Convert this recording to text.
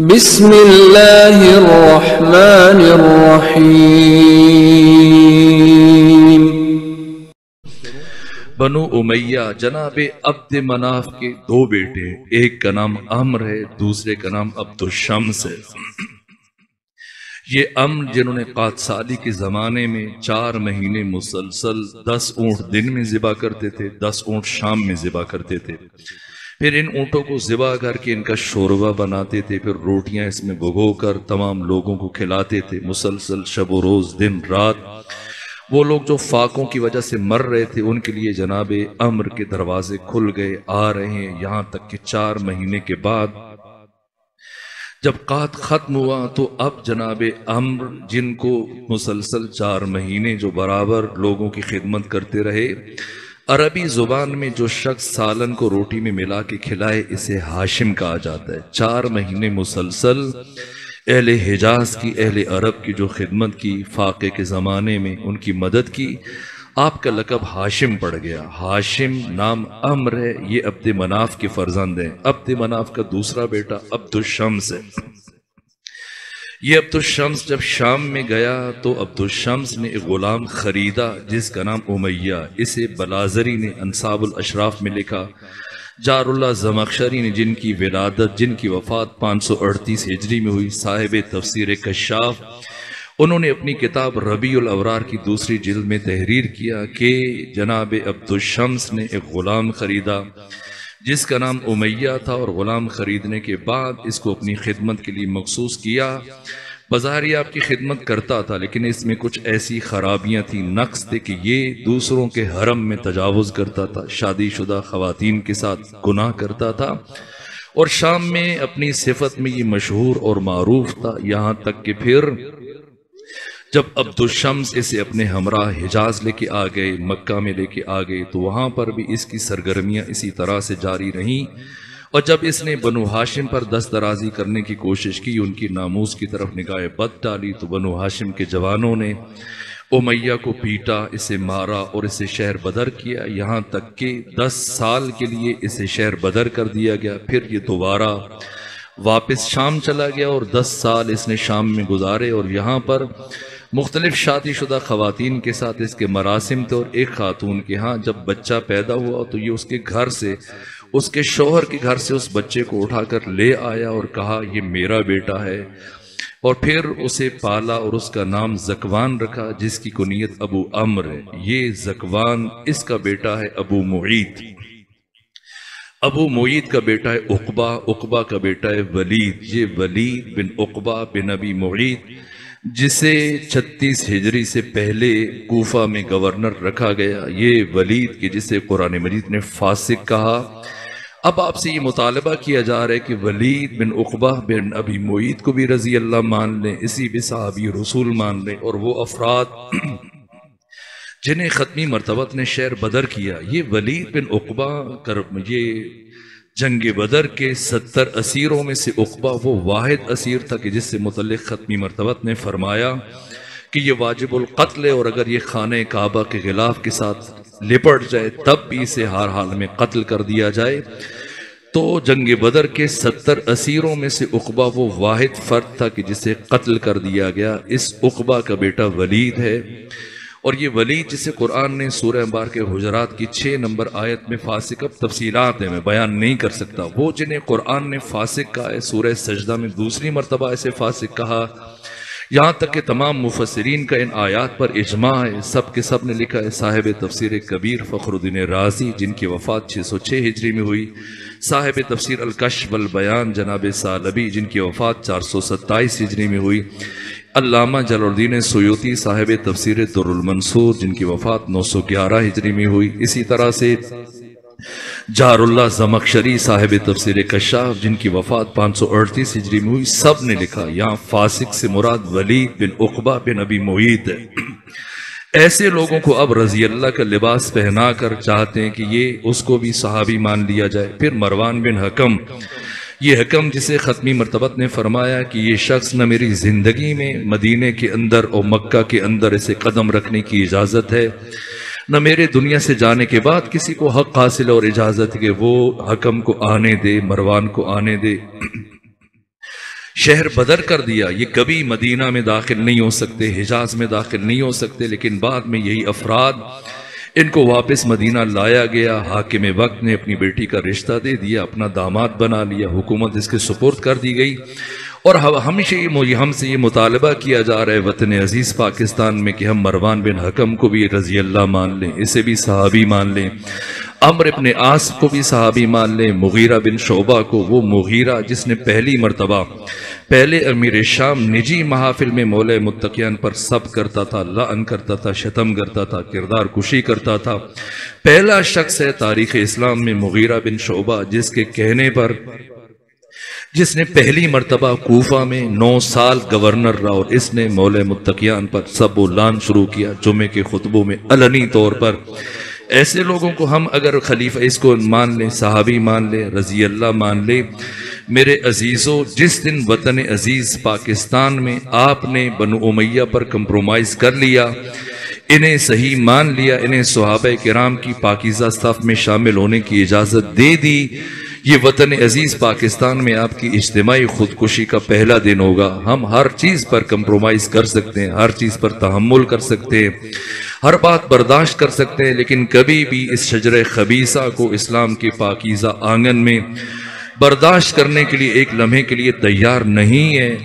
बिस्मिल्लाहिर्रहमानिर्रहीम। बनु उमैया, जनाब अब्द मनाफ के दो बेटे, एक का नाम अम्र है, दूसरे का नाम अब्दुलशम्स है। ये अम्र जिन्होंने कातसाली के ज़माने में चार महीने मुसलसल दस ऊँट दिन में ज़िबा करते थे, दस ऊँट शाम में ज़िबा करते थे। फिर इन ऊँटों को ज़िबा करके इनका शोरबा बनाते थे, फिर रोटियाँ इसमें भुगो कर तमाम लोगों को खिलाते थे। मुसलसल शब रोज़ दिन, रात। वो लोग जो फाकों की वजह से मर रहे थे, उनके लिए जनाब अम्र के दरवाजे खुल गए, आ रहे हैं यहाँ तक कि चार महीने के बाद। जब कात खत्म हुआ तो अब जनाब अम्र, जिनको मुसलसल चार महीने जो बराबर लोगों की खिदमत करते रहे अरबी ज़ुबान में जो शख्स सालन को रोटी में मिला के खिलाए, इसे हाशिम कहा जाता है। चार महीने मुसलसल अहल हिजाज की, अहल अरब की जो खिदमत की, फाके के ज़माने में उनकी मदद की, आपका लकब हाशिम पड़ गया। हाशिम नाम अम्र है, ये अब्द मनाफ के फर्जंद हैं। अब्द मनाफ का दूसरा बेटा अब्दुलशम्स है। ये अब्दुलशम्स जब शाम में गया तो अब्दुलशम्स ने एक गुलाम खरीदा, जिसका नाम उमैया। इसे बलाजरी ने अंसाबुल अशराफ में लिखा। जारुल्ला जमक्षरी ने जिनकी विलादत, जिनकी वफात पाँच सौ अड़तीस हिजरी में हुई, साहिब तफसर कशाफ उन्होंने अपनी किताब रबी अवरार की दूसरी जिल्द में तहरीर किया कि जनाब अब्दुलशम्स ने एक ग़ुलाम ख़रीदा। जिसका नाम उमैया था और ग़ुलाम ख़रीदने के बाद इसको अपनी खिदमत के लिए मखसूस किया। बाजारी आपकी खिदमत करता था, लेकिन इसमें कुछ ऐसी खराबियाँ थी नक्स थे कि ये दूसरों के हरम में तजावज़ करता था, शादीशुदा ख़वातीन के साथ गुनाह करता था। और शाम में अपनी सिफत में ये मशहूर और मरूफ था। यहाँ तक कि फिर जब अब्दुलशम्स इसे अपने हमरा हिजाज लेके आ गए, मक्का में लेके आ गए तो वहाँ पर भी इसकी सरगर्मियाँ इसी तरह से जारी रहीं। और जब इसने बनु हाशिम पर दस्त दराजी करने की कोशिश की, उनकी नामूस की तरफ़ निगाह बद डाली तो बनु हाशिम के जवानों ने उमैया को पीटा, इसे मारा और इसे शहर बदर किया। यहाँ तक कि दस साल के लिए इसे शहर बदर कर दिया गया। फिर ये दोबारा वापस शाम चला गया और दस साल इसने शाम में गुजारे और यहाँ पर मुख्तलिफ़ शादीशुदा खातन के साथ इसके मरासम थे और एक खातून के यहाँ जब बच्चा पैदा हुआ तो ये उसके घर से, उसके शोहर के घर से उस बच्चे को उठाकर ले आया और कहा, ये मेरा बेटा है। और फिर उसे पाला और उसका नाम जकवान रखा, जिसकी कुनीत अबू अम्र है। ये जकवान इसका बेटा है अबू मुईद। अबू मुईद का बेटा है उकबा उकबा का बेटा है वलीद। ये वलीद बिन उकबा बिन अबी मुईद जिसे 36 हिजरी से पहले कोफा में गवर्नर रखा गया, ये वलीद के, जिसे कुरान मजीद ने फासिक कहा। अब आपसे ये मुतालबा किया जा रहा है कि वलीद बिन उकबा बिन अभी मोईद को भी रज़ी अल्लाह मान लें, इसी भी साहबी रसूल मान लें, और वो अफराद जिन्हें ख़त्मी मरतबत ने शहर बदर किया, ये वलीद बिन उकबा कर, ये जंग बदर के सत्तर असीरों में से उकबा, वो वाहिद असीर था कि जिससे मुतल ख़त्मी मरतबत ने फरमाया कि ये वाजिबुल कत्ल है और अगर ये खाने काबा के गिलाफ के साथ लिपट जाए, तब भी इसे हर हाल में कत्ल कर दिया जाए। तो जंग बदर के सत्तर असीरों में से उकबा, वो वाहिद फ़र्द था कि जिसे कत्ल कर दिया गया। इस उकबा का बेटा वलीद है। और ये वली जिसे कुरान ने सूर्य बार के हजरात की छः नंबर आयत में फासिक अब तफसीलात है, मैं बयान नहीं कर सकता। वो जिन्हें कुरान ने फासिक कहा है सूर्य सजदा में दूसरी मरतबा ऐसे फासिक कहा, यहाँ तक कि तमाम मुफसरीन का इन आयात पर इजमा है। सब के सबने लिखा है, साहिब तफसर कबीर फ़खरुद्दीन राज़ी, जिनकी वफ़ात छः सौ छः हिजरी में हुई। साहिब तफसर अलकश बल बयान जनाब सालबी, जिनकी वफ़ात चार सौ सत्ताईस हिजरी में हुई। अल्लामा जलालुद्दीन सयूती साहिब तफसर दुरमनसूर जिनकी वफ़ात नौ सौ ग्यारह हिजरी में हुई। इसी तरह से जारुल्ला जमकशरी साहिब तफसर कशाफ जिनकी वफ़ात पाँच सौ अड़तीस हिजरी में हुई, सबने लिखा यहाँ फासिक से मुराद वलीद बिन उकबा बिन अबी मुईद। है ऐसे लोगों को अब रज़ी अल्लाह का लिबास पहना कर चाहते हैं कि ये उसको भी सहाबी मान लिया जाए। फिर मरवान बिन हकम ये हकम जिसे ख़त्मी मरतबत ने फरमाया कि ये शख्स न मेरी ज़िंदगी में मदीने के अंदर और मक्का के अंदर इसे कदम रखने की इजाज़त है, न मेरे दुनिया से जाने के बाद किसी को हक हासिल और इजाज़त के वो हकम को आने दे, मरवान को आने दे। शहर बदर कर दिया, ये कभी मदीना में दाखिल नहीं हो सकते, हिजाज में दाखिल नहीं हो सकते, लेकिन बाद में यही अफराद इनको वापस मदीना लाया गया। हाकिम वक्त ने अपनी बेटी का रिश्ता दे दिया, अपना दामाद बना लिया, हुकूमत इसके सुपुर्द कर दी गई। और हमेशा ये हमसे ये मुतालबा किया जा रहा है वतन अज़ीज़ पाकिस्तान में कि हम मरवान बिन हकम को भी रज़ी अल्लाह मान लें, इसे भी सहाबी मान लें। अमर अपने आस को भी सहाबी मान लें, मुगीरा बिन शोबा को, वो मुगीरा जिसने पहली मरतबा, पहले अमीर शाम निजी महाफिल में मौल मुतकियान पर सब करता था, लन करता था, शतम करता था, किरदार कुशी करता था। पहला शख्स है तारीख़ इस्लाम में मुगीरा बिन शोबा, जिसके कहने पर जिसने पहली मरतबा कोफा में नौ साल गवर्नर रहा और इसने मौल मुतकियान पर सब लान शुरू किया जुमे के खुतबों में अलनी तौर पर। ऐसे लोगों को हम अगर खलीफा इसको मान लें, सहाबी मान लें रज़ी अल्लाह मान लें, मेरे अजीज़ों, जिस दिन वतन अज़ीज़ पाकिस्तान में आपने बनु उमैया पर कंप्रोमाइज़ कर लिया, इन्हें सही मान लिया, इन्हें सुहाब कराम की पाकिजा सफ में शामिल होने की इजाज़त दे दी ये वतन अज़ीज़ पाकिस्तान में आपकी इज्तमाही खुदकुशी का पहला दिन होगा। हम हर चीज़ पर कंप्रोमाइज़ कर सकते हैं, हर चीज़ पर तहमुल कर सकते हैं, हर बात बर्दाश्त कर सकते हैं, लेकिन कभी भी इस शजर खबीसा को इस्लाम के पाकिजा आँगन में बर्दाश्त करने के लिए, एक लम्हे के लिए तैयार नहीं है।